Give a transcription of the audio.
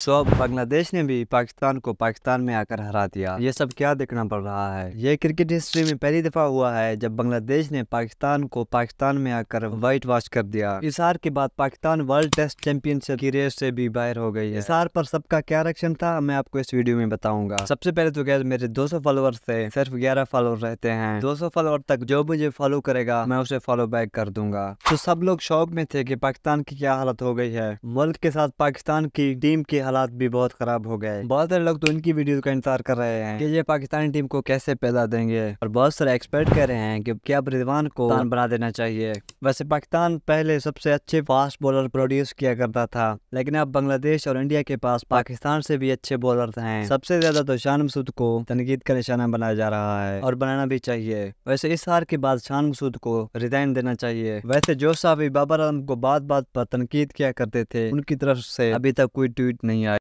सो अब बांग्लादेश ने भी पाकिस्तान को पाकिस्तान में आकर हरा दिया। ये सब क्या देखना पड़ रहा है? ये क्रिकेट हिस्ट्री में पहली दफ़ा हुआ है जब बांग्लादेश ने पाकिस्तान को पाकिस्तान में आकर व्हाइट वॉश कर दिया। इस हार के बाद पाकिस्तान वर्ल्ड टेस्ट चैंपियनशिप की रेस से भी बाहर हो गई है। इस हार पर सबका क्या रिएक्शन था, मैं आपको इस वीडियो में बताऊँगा। सबसे पहले तो गैर मेरे दो फॉलोअर्स थे, सिर्फ़ ग्यारह फॉलोअर रहते हैं। दो सौ फॉलोअर तक जो मुझे फॉलो करेगा, मैं उसे फॉलो बैक कर दूँगा। तो सब लोग शौक में थे की पाकिस्तान की क्या हालत हो गई है। मुल्क के साथ पाकिस्तान की टीम की हालात भी बहुत खराब हो गए। बहुत सारे लोग तो इनकी वीडियो का इंतज़ार कर रहे हैं कि ये पाकिस्तानी टीम को कैसे पैदा देंगे। और बहुत सारे एक्सपर्ट कह रहे हैं कि क्या रिजवान को बना देना चाहिए। वैसे पाकिस्तान पहले सबसे अच्छे फास्ट बॉलर प्रोड्यूस किया करता था, लेकिन अब बांग्लादेश और इंडिया के पास पाकिस्तान से भी अच्छे बॉलर हैं। सबसे ज़्यादा तो शान मसूद को तनकीद का निशाना बनाया जा रहा है और बनाना भी चाहिए। वैसे इस हार के बाद शान मसूद को रिजाइन देना चाहिए। वैसे जो साहब बाबर आलम को बात बात पर तनकीद किया करते थे, उनकी तरफ़ से अभी तक कोई ट्वीट नहीं